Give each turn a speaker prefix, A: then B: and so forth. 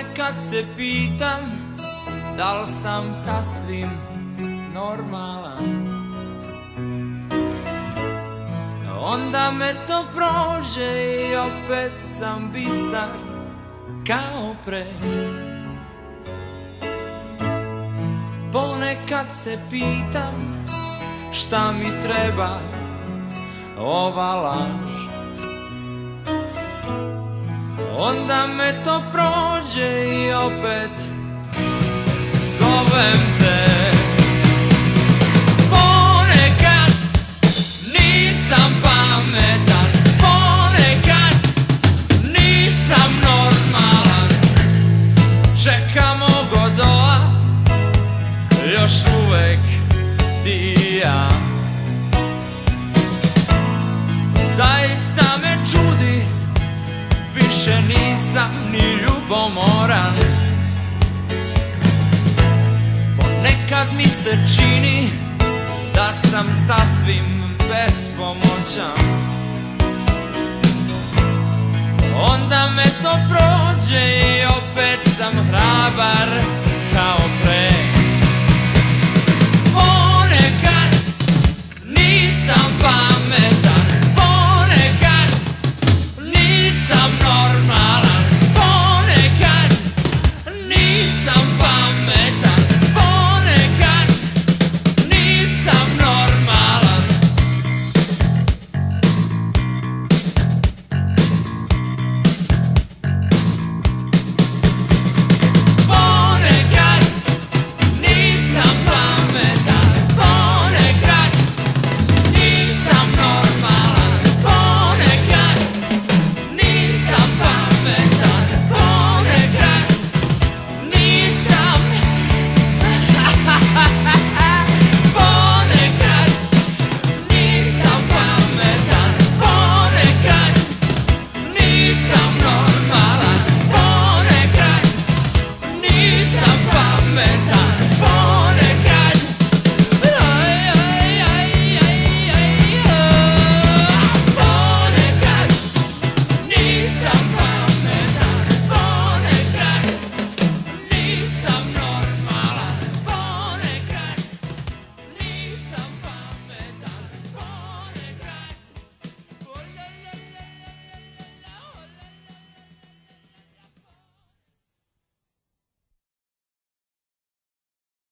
A: Ponekad se pitam da li sam sasvim normalan. Onda me to prođe i opet sam bistar kao pre. Ponekad se pitam šta mi treba ova laž opet zovem te. Ponekad nisam pametan Ponekad nisam normalan. Čekamo Godoa još uvek ti i ja. Zaista me čudi Više nisam ni ljubomoran Ponekad mi se čini Da sam sasvim bespomoćan. Onda me to prođe i opet sam hrabar